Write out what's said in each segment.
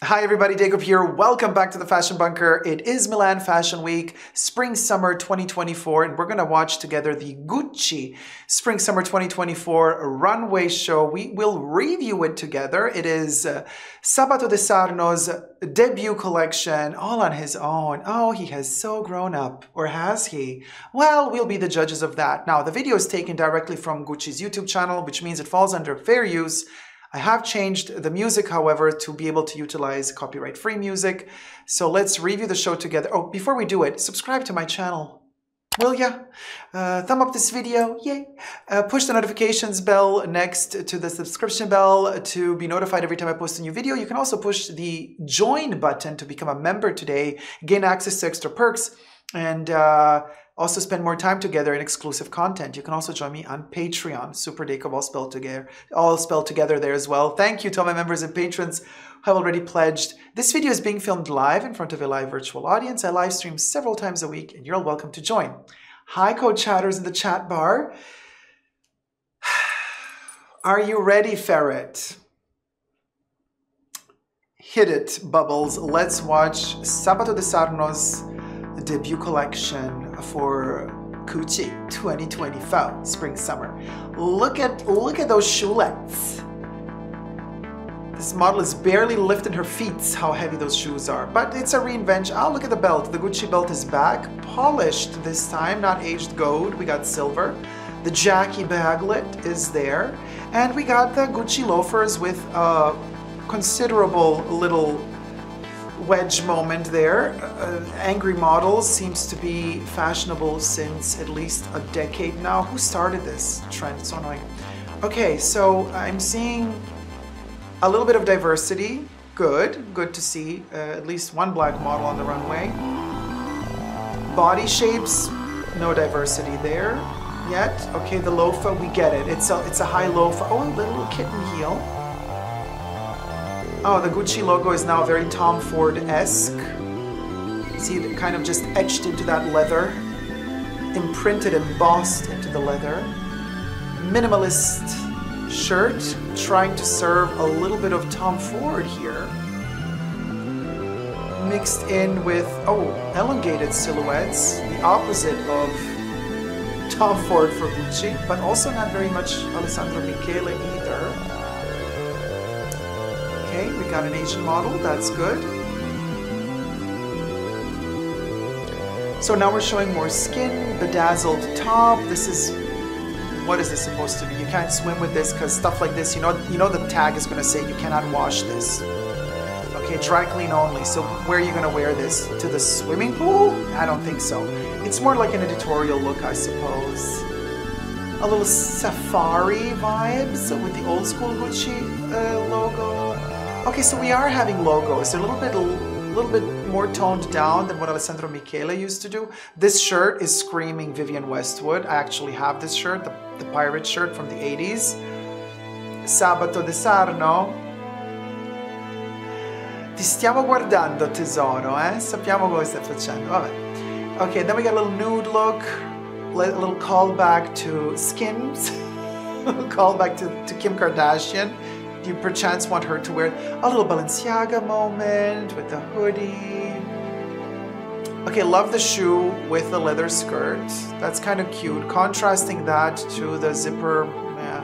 Hi everybody, Dacob here. Welcome back to the Fashion Bunker. It is Milan Fashion Week, Spring Summer 2024, and we're going to watch together the Gucci Spring Summer 2024 runway show. We will review it together. It is uh, Sabato de Sarno's debut collection, all on his own. Oh, he has so grown up, or has he? Well, we'll be the judges of that. Now, the video is taken directly from Gucci's YouTube channel, which means it falls under fair use. I have changed the music, however, to be able to utilize copyright-free music. So let's review the show together. Oh, before we do it, subscribe to my channel. Will ya? Uh, thumb up this video, yay! Uh, push the notifications bell next to the subscription bell to be notified every time I post a new video. You can also push the join button to become a member today, gain access to extra perks, and uh, also spend more time together in exclusive content. You can also join me on Patreon, Super Dacob, all spelled together, all spelled together there as well. Thank you to all my members and patrons who have already pledged. This video is being filmed live in front of a live virtual audience. I live stream several times a week, and you're all welcome to join. Hi, code chatters in the chat bar. Are you ready, Ferret? Hit it, Bubbles. Let's watch Sabato de Sarno's debut collection for Gucci 2024 spring summer. Look at look at those shoelets. This model is barely lifting her feet, how heavy those shoes are. But it's a reinvention. Oh, look at the belt. The Gucci belt is back. Polished this time, not aged gold. We got silver. The Jackie baglet is there. And we got the Gucci loafers with a considerable little wedge moment there. Uh, angry models seems to be fashionable since at least a decade now. Who started this trend? It's so annoying. Okay, so I'm seeing a little bit of diversity. Good, good to see uh, at least one black model on the runway. Body shapes, no diversity there yet. Okay, the loafer, we get it. It's a, it's a high loafer. Oh, a little kitten heel. Oh, the Gucci logo is now very Tom Ford-esque. See it kind of just etched into that leather, imprinted, embossed into the leather. Minimalist shirt, trying to serve a little bit of Tom Ford here. Mixed in with, oh, elongated silhouettes, the opposite of Tom Ford for Gucci, but also not very much Alessandro Michele either. Okay, we got an Asian model, that's good. So now we're showing more skin, bedazzled top. This is, what is this supposed to be? You can't swim with this because stuff like this, you know, you know the tag is gonna say you cannot wash this. Okay, dry clean only. So where are you gonna wear this? To the swimming pool? I don't think so. It's more like an editorial look, I suppose. A little safari vibes with the old school Gucci uh, logo. Okay, so we are having logos. They're a little bit, a little bit more toned down than what Alessandro Michele used to do. This shirt is screaming Vivienne Westwood. I actually have this shirt, the, the pirate shirt from the 80s. Sabato de Sarno. Ti stiamo guardando, tesoro, eh? Sappiamo cosa stai facendo. Vabbè. Okay, then we got a little nude look, a little callback to Skims, callback to, to Kim Kardashian you perchance want her to wear a little Balenciaga moment with the hoodie. Okay, love the shoe with the leather skirt. That's kind of cute. Contrasting that to the zipper. Yeah,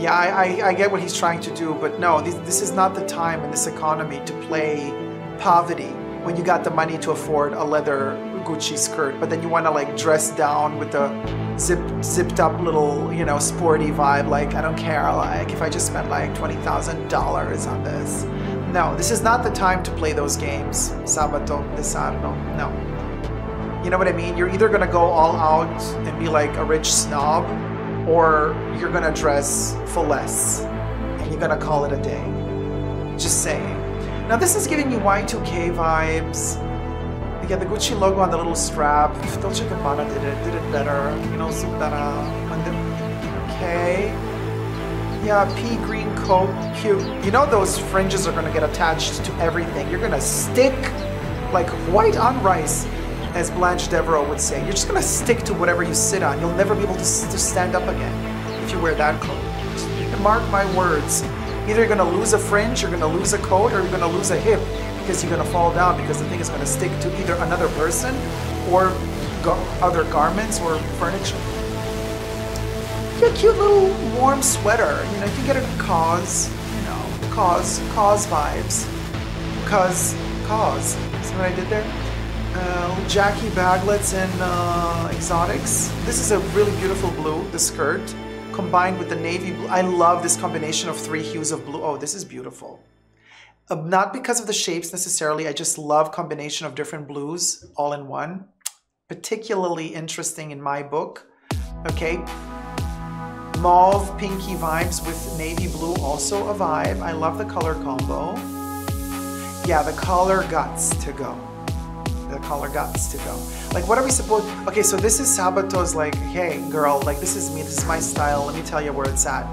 yeah I, I, I get what he's trying to do, but no, this, this is not the time in this economy to play poverty when you got the money to afford a leather Gucci skirt, but then you want to like dress down with the zip zipped up little, you know, sporty vibe. Like I don't care, like if I just spent like twenty thousand dollars on this. No, this is not the time to play those games. Sabato de Sarno. No. You know what I mean? You're either gonna go all out and be like a rich snob, or you're gonna dress for less and you're gonna call it a day. Just saying. Now this is giving me Y2K vibes yeah, the Gucci logo on the little strap. Dolce Gabbana did it, did it better. You know, better. Uh, okay. Yeah, pea green coat, cute. You know those fringes are gonna get attached to everything. You're gonna stick like white on rice, as Blanche Devereaux would say. You're just gonna stick to whatever you sit on. You'll never be able to, to stand up again if you wear that coat. Mark my words. Either you're gonna lose a fringe, you're gonna lose a coat, or you're gonna lose a hip because you're gonna fall down because the thing is gonna stick to either another person or other garments or furniture. A cute little warm sweater. You know, you can get at COS, you know, COS, COS vibes. Cause, Cause. See what I did there? Uh, Jackie Baglets and uh, Exotics. This is a really beautiful blue, the skirt, combined with the navy blue. I love this combination of three hues of blue. Oh, this is beautiful. Uh, not because of the shapes necessarily, I just love combination of different blues all in one. Particularly interesting in my book. Okay, mauve pinky vibes with navy blue, also a vibe. I love the color combo. Yeah, the color guts to go. The color guts to go. Like, what are we supposed? Okay, so this is Sabato's like, hey, girl, like this is me, this is my style. Let me tell you where it's at.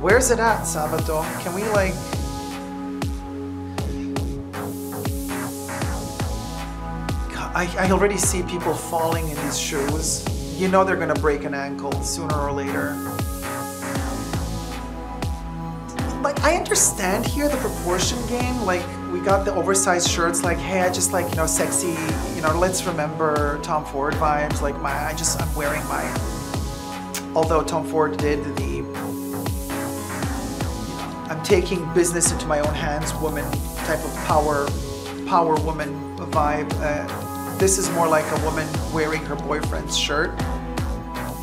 Where's it at, Sabato? Can we like? I, I already see people falling in these shoes. You know they're gonna break an ankle sooner or later like I understand here the proportion game. Like we got the oversized shirts. Like hey, I just like you know sexy. You know, let's remember Tom Ford vibes. Like my, I just I'm wearing my. Although Tom Ford did the. I'm taking business into my own hands, woman type of power, power woman vibe. Uh, this is more like a woman wearing her boyfriend's shirt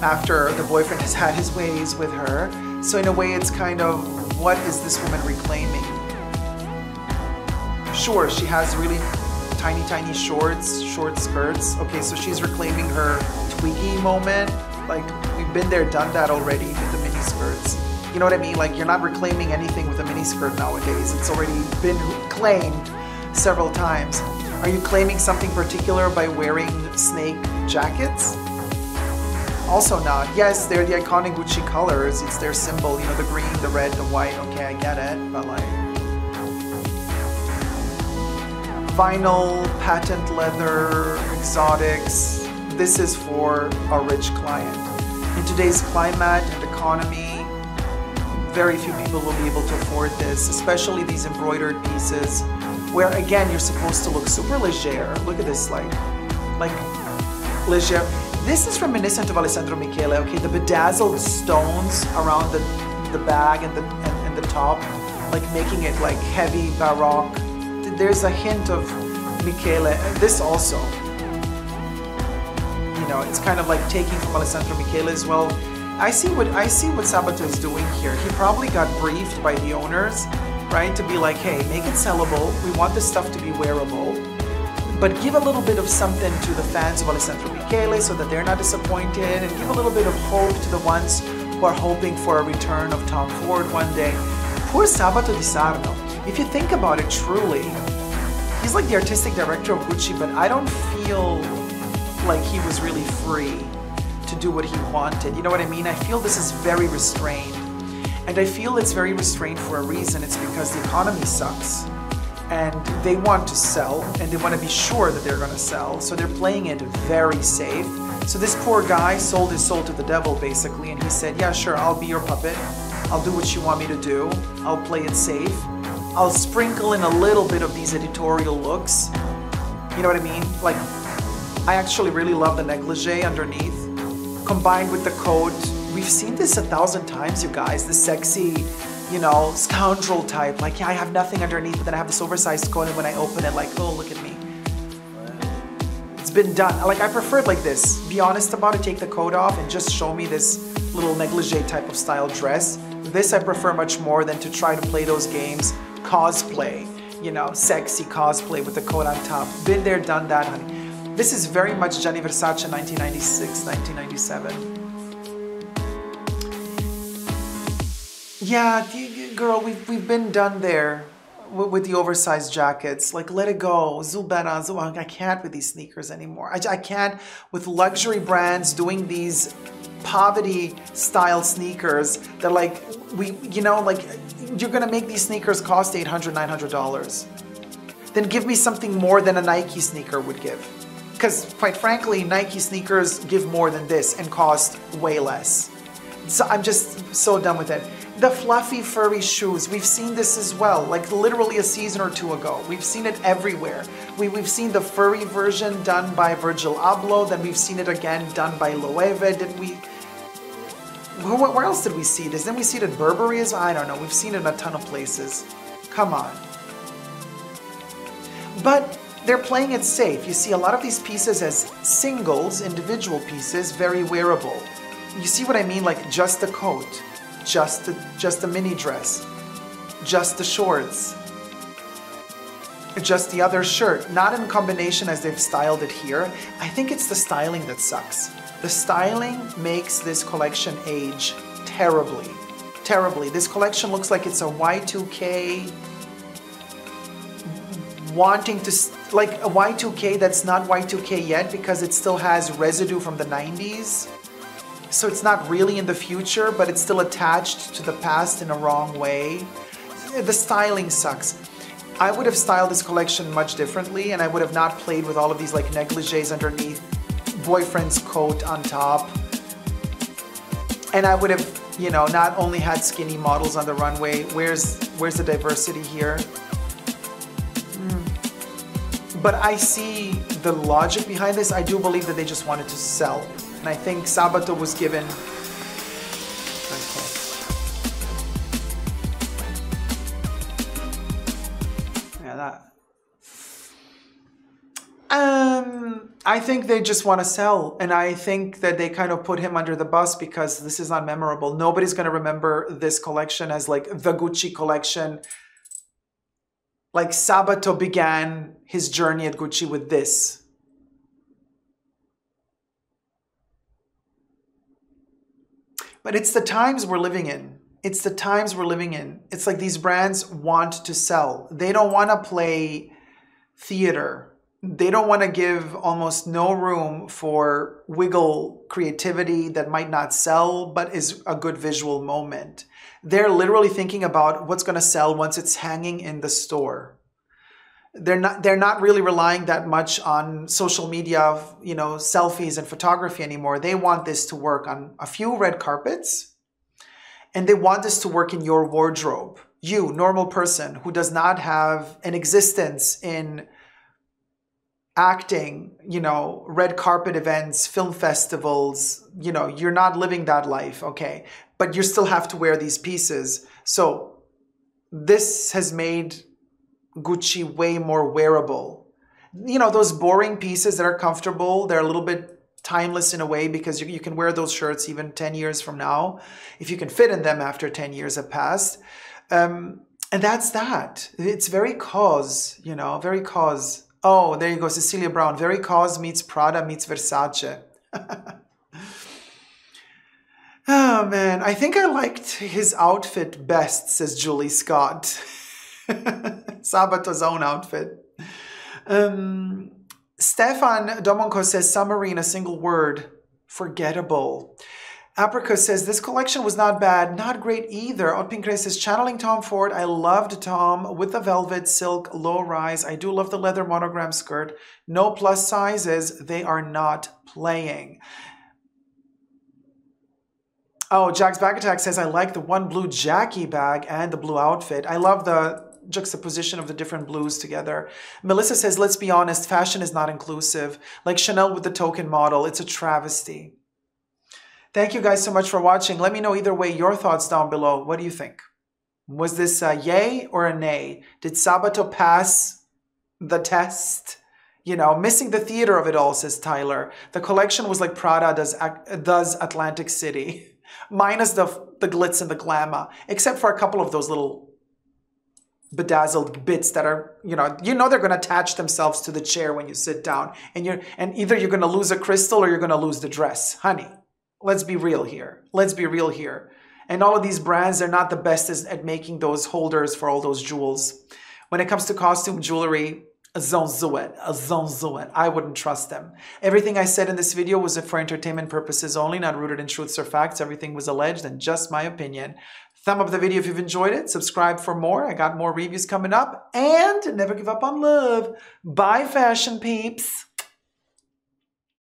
after the boyfriend has had his ways with her. So in a way, it's kind of what is this woman reclaiming? Sure, she has really tiny, tiny shorts, short skirts. Okay, so she's reclaiming her Twiggy moment. Like, we've been there, done that already with the mini skirts. You know what I mean? Like, you're not reclaiming anything with a mini skirt nowadays. It's already been claimed several times. Are you claiming something particular by wearing snake jackets? Also not. Yes, they're the iconic Gucci colors. It's their symbol, you know, the green, the red, the white. Okay, I get it, but like... Vinyl, patent leather, exotics. This is for a rich client. In today's climate and economy, very few people will be able to afford this, especially these embroidered pieces, where again, you're supposed to look super leger. Look at this, like, like, leger. This is reminiscent of Alessandro Michele, okay? The bedazzled stones around the, the bag and the, and, and the top, like making it like heavy baroque. There's a hint of Michele. This also, you know, it's kind of like taking from Alessandro Michele as well. I see what I see what Sabato is doing here. He probably got briefed by the owners, right, to be like, hey, make it sellable. We want this stuff to be wearable but give a little bit of something to the fans of Alessandro Michele so that they're not disappointed and give a little bit of hope to the ones who are hoping for a return of Tom Ford one day. Poor Sabato Di Sarno. If you think about it truly, he's like the artistic director of Gucci, but I don't feel like he was really free to do what he wanted. You know what I mean? I feel this is very restrained. And I feel it's very restrained for a reason. It's because the economy sucks and they want to sell and they want to be sure that they're going to sell. So they're playing it very safe. So this poor guy sold his soul to the devil basically and he said, yeah, sure, I'll be your puppet. I'll do what you want me to do. I'll play it safe. I'll sprinkle in a little bit of these editorial looks. You know what I mean? Like, I actually really love the negligee underneath combined with the coat. We've seen this a thousand times, you guys. The sexy you know, scoundrel type. Like, yeah, I have nothing underneath, but then I have this oversized coat, and when I open it, like, oh, look at me. It's been done. Like, I prefer it like this. Be honest about it, take the coat off, and just show me this little negligee type of style dress. This I prefer much more than to try to play those games, cosplay, you know, sexy cosplay with the coat on top. Been there, done that, honey. This is very much Gianni Versace 1996, 1997. Yeah, girl, we've, we've been done there with the oversized jackets. Like, let it go. Zubera, Zubera. I can't with these sneakers anymore. I, I can't with luxury brands doing these poverty style sneakers that like, we, you know, like you're gonna make these sneakers cost $800, $900. Then give me something more than a Nike sneaker would give. Because quite frankly, Nike sneakers give more than this and cost way less. So I'm just so done with it. The fluffy furry shoes, we've seen this as well, like literally a season or two ago. We've seen it everywhere. We, we've seen the furry version done by Virgil Abloh, then we've seen it again done by Loewe. Did we? Where, else did we see this? Then we see it at Burberry as I don't know. We've seen it in a ton of places. Come on. But they're playing it safe. You see a lot of these pieces as singles, individual pieces, very wearable. You see what I mean? Like just a coat, just the, just the mini dress, just the shorts, just the other shirt. Not in combination as they've styled it here. I think it's the styling that sucks. The styling makes this collection age terribly. Terribly. This collection looks like it's a Y2K wanting to like a Y2K that's not Y2K yet because it still has residue from the 90s. So it's not really in the future, but it's still attached to the past in a wrong way. The styling sucks. I would have styled this collection much differently and I would have not played with all of these like negligees underneath, boyfriend's coat on top. And I would have, you know, not only had skinny models on the runway, where's where's the diversity here? But I see the logic behind this. I do believe that they just wanted to sell. And I think Sabato was given... Yeah, that... Um, I think they just want to sell. And I think that they kind of put him under the bus because this is not memorable. Nobody's going to remember this collection as like the Gucci collection like Sabato began his journey at Gucci with this. But it's the times we're living in. It's the times we're living in. It's like these brands want to sell. They don't want to play theater. They don't want to give almost no room for wiggle creativity that might not sell, but is a good visual moment. They're literally thinking about what's going to sell once it's hanging in the store. They're not they're not really relying that much on social media you know selfies and photography anymore. They want this to work on a few red carpets and they want this to work in your wardrobe. You normal person who does not have an existence in acting you know red carpet events film festivals you know you're not living that life okay but you still have to wear these pieces. So this has made Gucci way more wearable. You know, those boring pieces that are comfortable, they're a little bit timeless in a way because you, you can wear those shirts even 10 years from now, if you can fit in them after 10 years have passed. Um, and that's that. It's very COS, you know, very COS. Oh, there you go, Cecilia Brown. Very COS meets Prada meets Versace. Oh man, I think I liked his outfit best, says Julie Scott. Sabato's own outfit. Um, Stefan Domonko says, summary in a single word, forgettable. Aprica says, this collection was not bad, not great either. Outpinkre says, channeling Tom Ford, I loved Tom with the velvet, silk, low rise. I do love the leather monogram skirt. No plus sizes, they are not playing. Oh, Jack's Bag Attack says, I like the one blue Jackie bag and the blue outfit. I love the juxtaposition of the different blues together. Melissa says, let's be honest, fashion is not inclusive. Like Chanel with the token model, it's a travesty. Thank you guys so much for watching. Let me know either way your thoughts down below. What do you think? Was this a yay or a nay? Did Sabato pass the test? You know, missing the theater of it all, says Tyler. The collection was like Prada does, does Atlantic City. minus the, the glitz and the glamour, except for a couple of those little bedazzled bits that are, you know, you know they're going to attach themselves to the chair when you sit down. And you're and either you're going to lose a crystal or you're going to lose the dress. Honey, let's be real here. Let's be real here. And all of these brands are not the best at making those holders for all those jewels. When it comes to costume jewelry, Zonzuet, Zonzuet. I wouldn't trust them. Everything I said in this video was for entertainment purposes only, not rooted in truths or facts. Everything was alleged and just my opinion. Thumb up the video if you've enjoyed it. Subscribe for more. I got more reviews coming up. And never give up on love. Bye, fashion peeps.